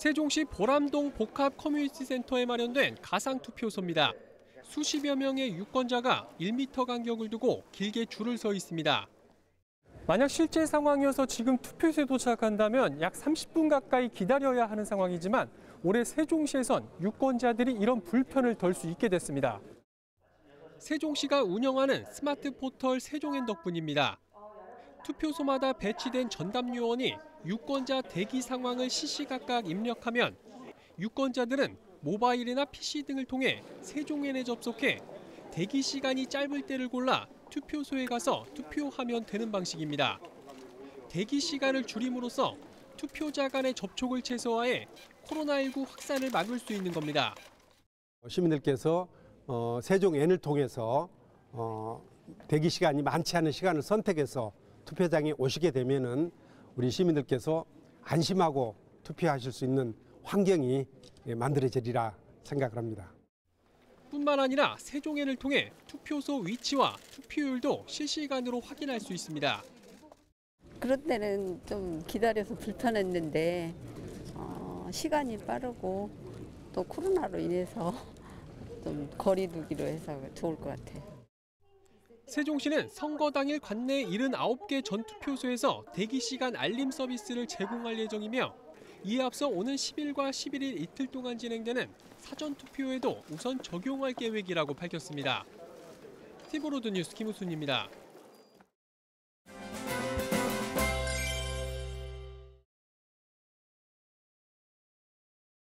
세종시 보람동 복합 커뮤니티 센터에 마련된 가상 투표소입니다. 수십여 명의 유권자가 1m 간격을 두고 길게 줄을 서 있습니다. 만약 실제 상황이어서 지금 투표소에 도착한다면 약 30분 가까이 기다려야 하는 상황이지만 올해 세종시에선 유권자들이 이런 불편을 덜 수 있게 됐습니다. 세종시가 운영하는 스마트 포털 세종엔 덕분입니다. 투표소마다 배치된 전담 요원이 유권자 대기 상황을 시시각각 입력하면 유권자들은 모바일이나 PC 등을 통해 세종엔에 접속해 대기 시간이 짧을 때를 골라 투표소에 가서 투표하면 되는 방식입니다. 대기 시간을 줄임으로써 투표자 간의 접촉을 최소화해 코로나19 확산을 막을 수 있는 겁니다. 시민들께서 어, 세종 N을 통해서 어, 대기 시간이 많지 않은 시간을 선택해서 투표장에 오시게 되면은 우리 시민들께서 안심하고 투표하실 수 있는 환경이 예, 만들어지리라 생각을 합니다. 뿐만 아니라 세종엔을 통해 투표소 위치와 투표율도 실시간으로 확인할 수 있습니다. 그런 때는 좀 기다려서 불편했는데 어, 시간이 빠르고 또 코로나로 인해서 좀 거리 두기로 해서 좋을 것 같아요. 세종시는 선거 당일 관내 79개 전 투표소에서 대기 시간 알림 서비스를 제공할 예정이며 이에 앞서 오는 10일과 11일 이틀 동안 진행되는 사전 투표에도 우선 적용할 계획이라고 밝혔습니다. 티브로드 뉴스 김우순입니다.